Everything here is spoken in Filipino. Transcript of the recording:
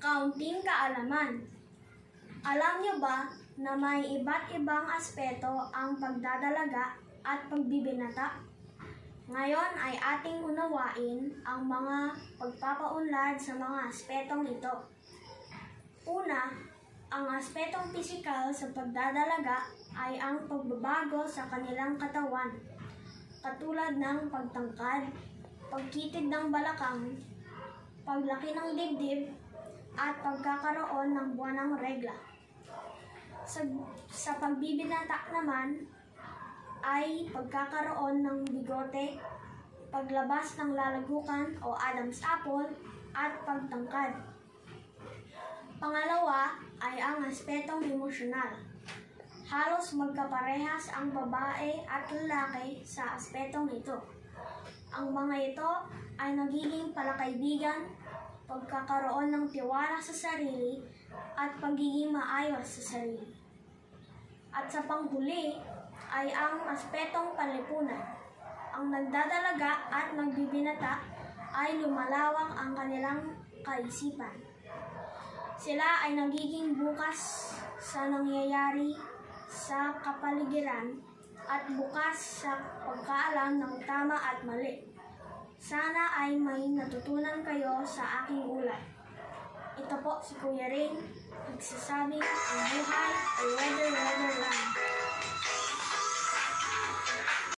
Kaunting kaalaman. Alam niyo ba na may iba't ibang aspeto ang pagdadalaga at pagbibinata? Ngayon ay ating unawain ang mga pagpapaunlad sa mga aspetong ito. Una, ang aspetong pisikal sa pagdadalaga ay ang pagbabago sa kanilang katawan, katulad ng pagtangkad, pagkitid ng balakang, paglaki ng dibdib, at pagkakaroon ng buwanang regla. Sa, sa pagbibinata naman ay pagkakaroon ng bigote, paglabas ng lalagukan o Adam's apple, at pagtangkad. Pangalawa ay ang aspetong emosyonal. Halos magkaparehas ang babae at lalaki sa aspetong ito. Ang mga ito ay nagiging palakaibigan, pagkakaroon ng tiwala sa sarili, at pagiging maayos sa sarili. At sa panghuli ay ang aspetong panlipunan. Ang nagdadalaga at nagbibinata ay lumalawak ang kanilang kaisipan. Sila ay nagiging bukas sa nangyayari sa kapaligiran at bukas sa pagkaalam ng tama at mali. Sana ay may natutunan kayo sa aking ulat. Ito po si Kuya Rain, nagsasabing ang buhay ay weather-weather lang.